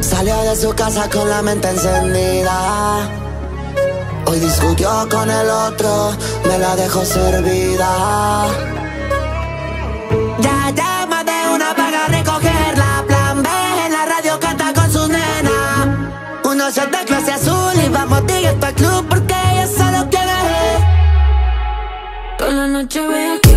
Salió de su casa con la mente encendida. Hoy discutió con el otro, me la dejó servida. Ya llama de una paga recoger la plan B. En la radio canta con su nena. Uno se de clase azul y vamos directo al club porque. la noche veo que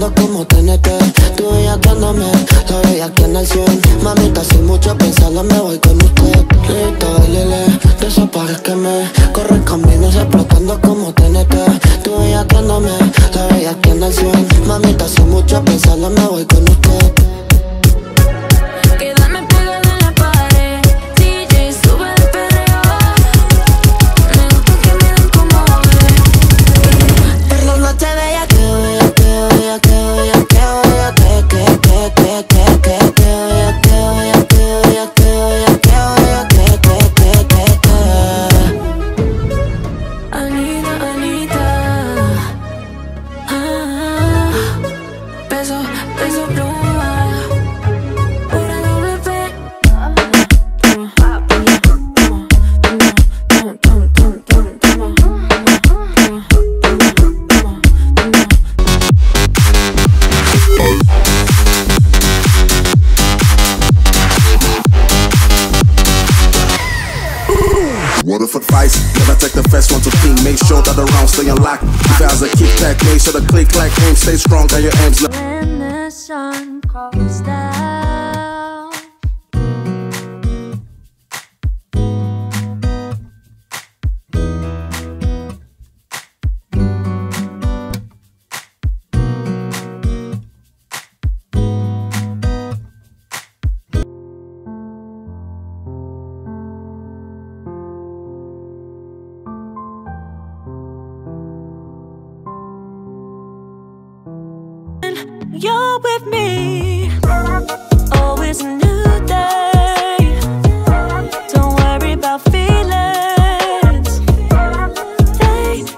Como TNT, tú bellaqueándome, la bellaqueando al 100 Mamita, sin mucho pensarlo me voy con usted. Lita, lele, desaparezcame Corre caminos explotando como TNT Tú bellaqueándome, la bellaqueando al 100 Mamita, sin mucho pensarlo me voy con usted. water for advice, never take the first one to think. Make sure that the rounds stay unlocked. If it has a kick back, make sure the click like aim. Stay strong Got your aims. When the sun calls down. you're with me.